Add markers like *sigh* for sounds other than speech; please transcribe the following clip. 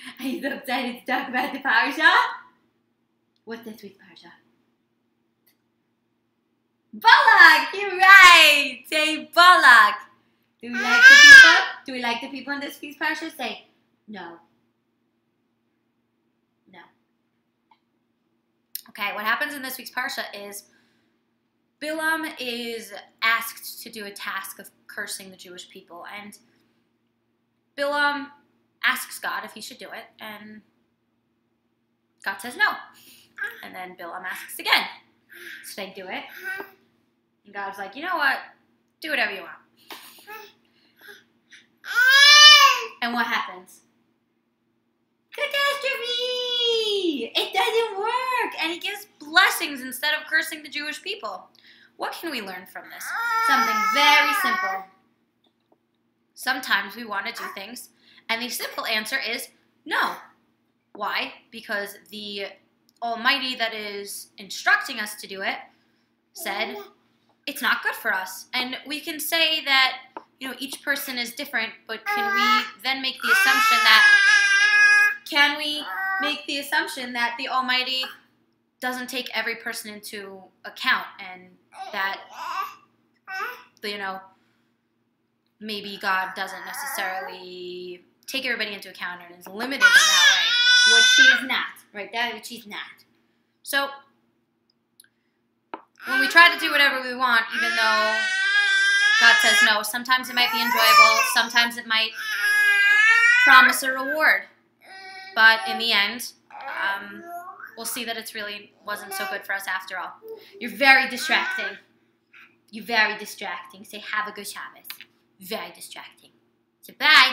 *laughs* Are you so excited to talk about the parasha? What's this week's parasha? Balak! You're right! Say Balak! Do we like the ah! people? Do we like the people in this week's parasha? Say no. No. Okay, what happens in this week's parsha is Bilam is asked to do a task of cursing the Jewish people, and Bilam asks God if he should do it, and God says no. And then Bilam asks again, should I do it? And God's like, you know what? Do whatever you want. And what happens? Catastrophe! It doesn't work! And he gives blessings instead of cursing the Jewish people. What can we learn from this? Something very simple. Sometimes we want to do things, and the simple answer is no. Why? Because the Almighty that is instructing us to do it said it's not good for us. And we can say that, you know, each person is different, but can we then make the assumption that can we make the assumption that the Almighty doesn't take every person into account and that you know maybe God doesn't necessarily take everybody into account and is limited in that way. Which she's not. Right? That which she's not. So when we try to do whatever we want, even though God says no, sometimes it might be enjoyable, sometimes it might promise a reward. But in the end, um, we'll see that it's really wasn't so good for us after all. You're very distracting. You're very distracting. Say have a good Shabbos. Very distracting. So bye.